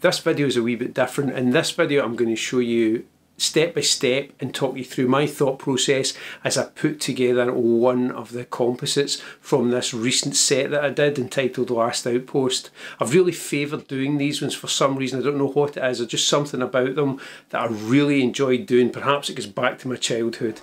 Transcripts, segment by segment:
This video is a wee bit different. In this video I'm going to show you step by step and talk you through my thought process as I put together one of the composites from this recent set that I did entitled Last Outpost. I've really favoured doing these ones for some reason, I don't know what it is, or just something about them that I really enjoyed doing. Perhaps it goes back to my childhood.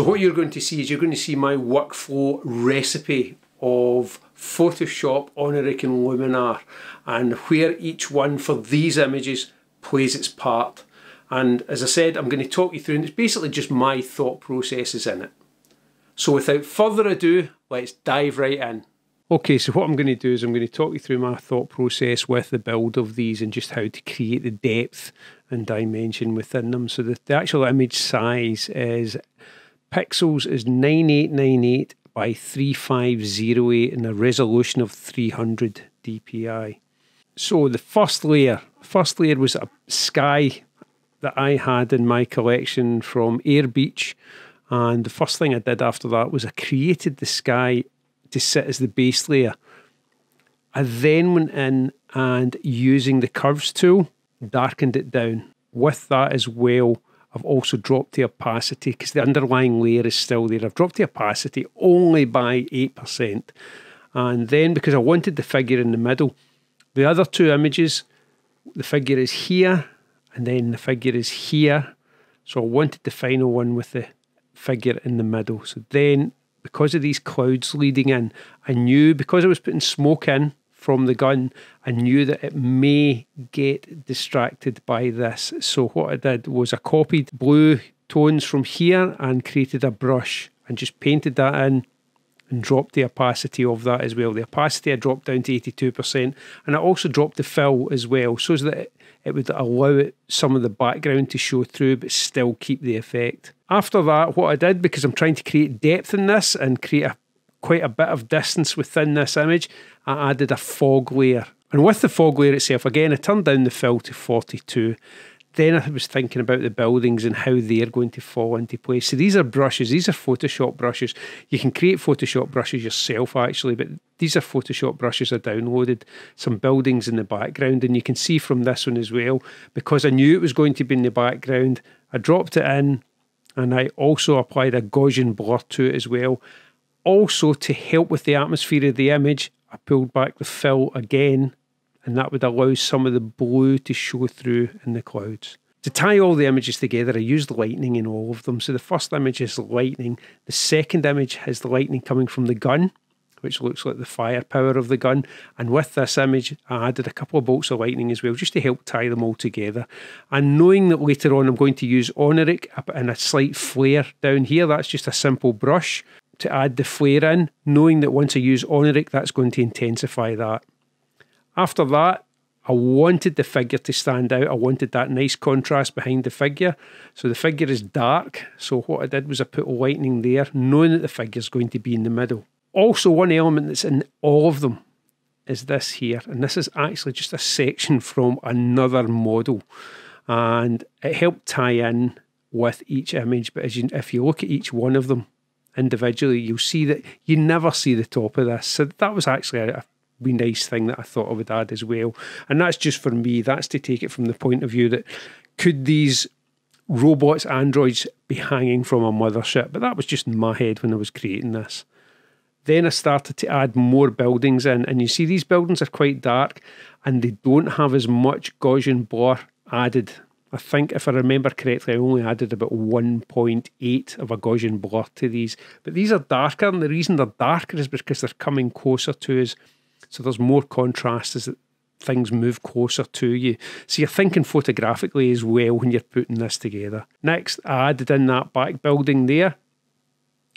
So what you're going to see is you're going to see my workflow recipe of Photoshop, Oniric and Luminar and where each one for these images plays its part. And as I said, I'm going to talk you through and it's basically just my thought processes in it. So without further ado, let's dive right in. Okay, so what I'm going to do is I'm going to talk you through my thought process with the build of these and just how to create the depth and dimension within them. So the, the actual image size is pixels is 9898 by 3508 and a resolution of 300 dpi. So the first layer, first layer was a sky that I had in my collection from Ayr Beach. and the first thing I did after that was I created the sky to sit as the base layer. I then went in and using the curves tool darkened it down. With that as well, I've also dropped the opacity because the underlying layer is still there. I've dropped the opacity only by 8%. And then because I wanted the figure in the middle, the other two images, the figure is here and then the figure is here. So I wanted the final one with the figure in the middle. So then because of these clouds leading in, I knew because I was putting smoke in, from the gun and knew that it may get distracted by this. So what I did was I copied blue tones from here and created a brush and just painted that in and dropped the opacity of that as well. The opacity I dropped down to 82% and I also dropped the fill as well so that it, it would allow it, some of the background to show through but still keep the effect. After that, what I did, because I'm trying to create depth in this and create a quite a bit of distance within this image, I added a fog layer. And with the fog layer itself, again, I turned down the fill to 42. Then I was thinking about the buildings and how they're going to fall into place. So these are brushes, these are Photoshop brushes. You can create Photoshop brushes yourself actually, but these are Photoshop brushes I downloaded, some buildings in the background. And you can see from this one as well, because I knew it was going to be in the background, I dropped it in and I also applied a Gaussian blur to it as well. Also, to help with the atmosphere of the image, I pulled back the fill again, and that would allow some of the blue to show through in the clouds. To tie all the images together, I used lightning in all of them. So the first image is lightning, the second image has the lightning coming from the gun, which looks like the firepower of the gun. And with this image, I added a couple of bolts of lightning as well, just to help tie them all together. And knowing that later on I'm going to use Oniric and a slight flare down here, that's just a simple brush to add the flare in, knowing that once I use Oniric, that's going to intensify that. After that, I wanted the figure to stand out. I wanted that nice contrast behind the figure. So the figure is dark. So what I did was I put a lightning there, knowing that the figure is going to be in the middle. Also, one element that's in all of them is this here. And this is actually just a section from another model. And it helped tie in with each image. But as you, if you look at each one of them, individually, you'll see that you never see the top of this. So that was actually a, wee nice thing that I thought I would add as well. And that's just for me, that's to take it from the point of view that could these robots, androids be hanging from a mothership? But that was just in my head when I was creating this. Then I started to add more buildings in, and you see these buildings are quite dark and they don't have as much Gaussian blur added I think if I remember correctly, I only added about 1.8 of a Gaussian blur to these. But these are darker, and the reason they're darker is because they're coming closer to us. So there's more contrast as things move closer to you. So you're thinking photographically as well when you're putting this together. Next, I added in that back building there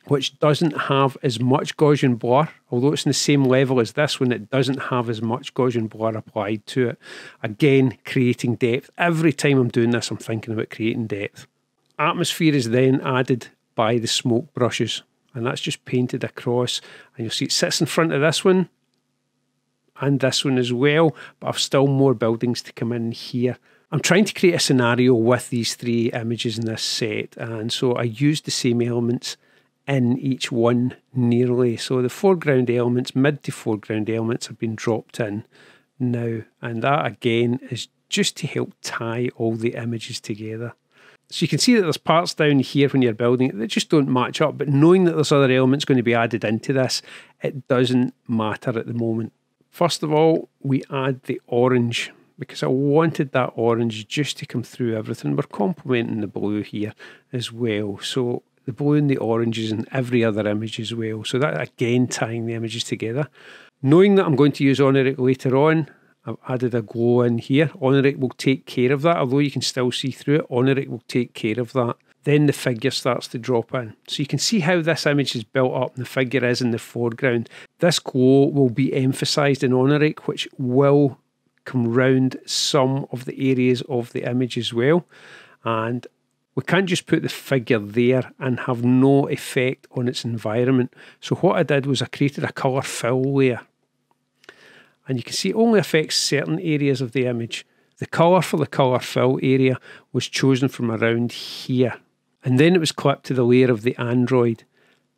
which doesn't have as much Gaussian blur, although it's in the same level as this one, it doesn't have as much Gaussian blur applied to it. Again, creating depth. Every time I'm doing this, I'm thinking about creating depth. Atmosphere is then added by the smoke brushes, and that's just painted across. And you'll see it sits in front of this one and this one as well, but I've still more buildings to come in here. I'm trying to create a scenario with these three images in this set, and so I used the same elements in each one nearly. So the foreground elements, mid to foreground elements, have been dropped in now, and that again is just to help tie all the images together. So you can see that there's parts down here when you're building it that just don't match up, but knowing that there's other elements going to be added into this, it doesn't matter at the moment. First of all, we add the orange because I wanted that orange just to come through everything. We're complementing the blue here as well. So the blue and the oranges in every other image as well. So that again tying the images together. Knowing that I'm going to use Oniric later on, I've added a glow in here. Oniric will take care of that, although you can still see through it. Oniric will take care of that. Then the figure starts to drop in. So you can see how this image is built up and the figure is in the foreground. This glow will be emphasised in Oniric, which will come round some of the areas of the image as well. And we can't just put the figure there and have no effect on its environment. So what I did was I created a colour fill layer. And you can see it only affects certain areas of the image. The colour for the colour fill area was chosen from around here. And then it was clipped to the layer of the Android.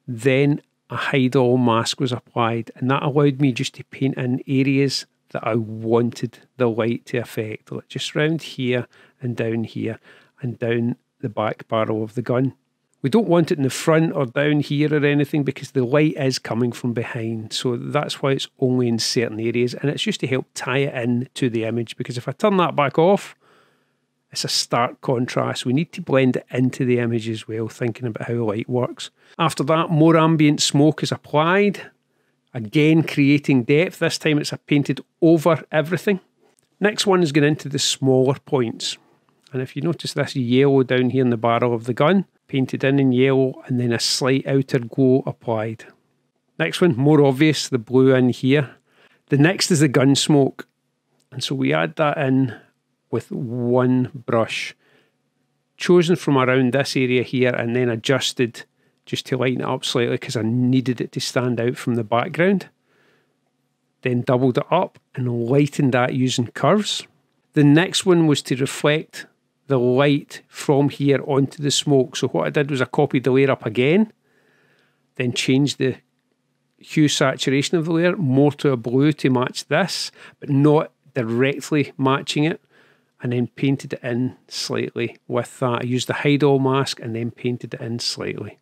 Then a hide all mask was applied and that allowed me just to paint in areas that I wanted the light to affect, like just round here and down here and down the back barrel of the gun. We don't want it in the front or down here or anything because the light is coming from behind. So that's why it's only in certain areas. And it's just to help tie it in to the image because if I turn that back off, it's a stark contrast. We need to blend it into the image as well, thinking about how light works. After that, more ambient smoke is applied Again, creating depth. This time it's a painted over everything. Next one is going into the smaller points. And if you notice this yellow down here in the barrel of the gun, painted in in yellow and then a slight outer glow applied. Next one, more obvious, the blue in here. The next is the gun smoke. And so we add that in with one brush, chosen from around this area here and then adjusted just to lighten it up slightly because I needed it to stand out from the background. Then doubled it up and lightened that using curves. The next one was to reflect the light from here onto the smoke. So what I did was I copied the layer up again, then changed the hue saturation of the layer more to a blue to match this, but not directly matching it, and then painted it in slightly with that. I used the hide all mask and then painted it in slightly.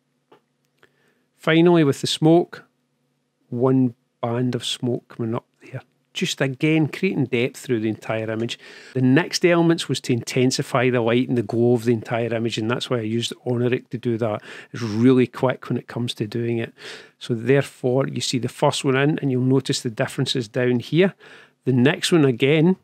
Finally, with the smoke, one band of smoke coming up. Just again creating depth through the entire image. The next elements was to intensify the light and the glow of the entire image, and that's why I used Oniric to do that. It's really quick when it comes to doing it. So therefore, you see the first one in, and you'll notice the differences down here. The next one again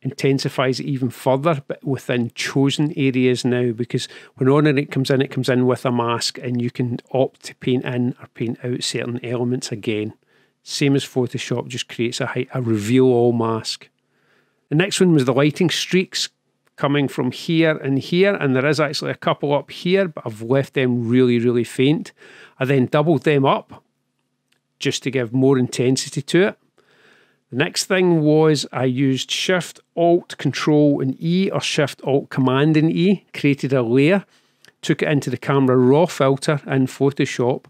intensifies it even further, but within chosen areas now. Because when Oniric comes in, it comes in with a mask, and you can opt to paint in or paint out certain elements again. Same as Photoshop, just creates a, a reveal all mask. The next one was the lighting streaks coming from here and here, and there is actually a couple up here, but I've left them really, really faint. I then doubled them up just to give more intensity to it. The next thing was I used Shift, Alt, Control, and E, or Shift, Alt, Command, and E, created a layer, took it into the camera raw filter in Photoshop,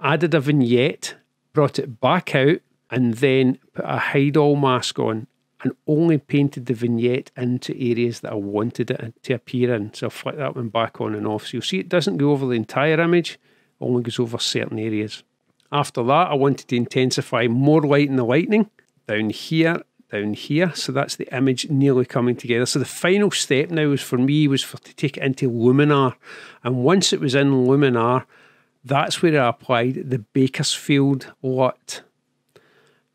added a vignette, brought it back out, and then put a hide all mask on and only painted the vignette into areas that I wanted it to appear in. So I'll flick that one back on and off. So you'll see it doesn't go over the entire image, only goes over certain areas. After that, I wanted to intensify more light in the lightning down here, down here. So that's the image nearly coming together. So the final step now was for me was for to take it into Luminar. And once it was in Luminar, that's where I applied the Bakersfield LUT,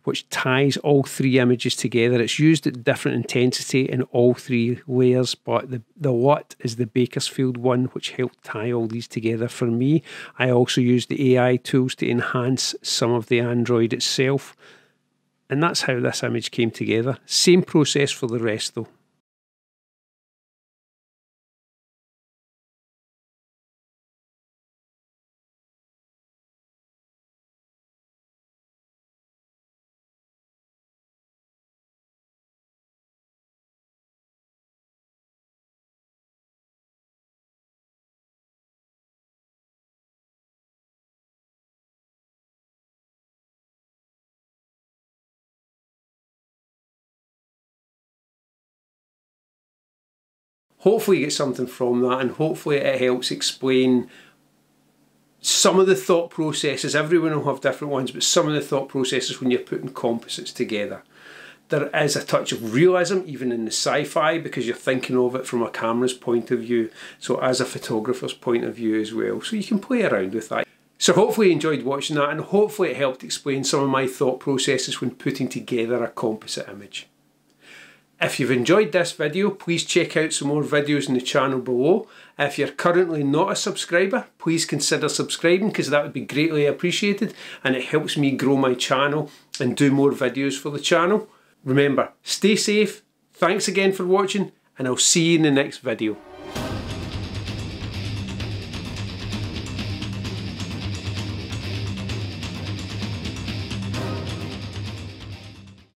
which ties all three images together. It's used at different intensity in all three layers, but the, the LUT is the Bakersfield one, which helped tie all these together for me. I also used the AI tools to enhance some of the Android itself. And that's how this image came together. Same process for the rest though. Hopefully you get something from that and hopefully it helps explain some of the thought processes. Everyone will have different ones, but some of the thought processes when you're putting composites together. There is a touch of realism even in the sci-fi because you're thinking of it from a camera's point of view, so as a photographer's point of view as well. So you can play around with that. So hopefully you enjoyed watching that and hopefully it helped explain some of my thought processes when putting together a composite image. If you've enjoyed this video, please check out some more videos in the channel below. If you're currently not a subscriber, please consider subscribing because that would be greatly appreciated and it helps me grow my channel and do more videos for the channel. Remember, stay safe, thanks again for watching and I'll see you in the next video.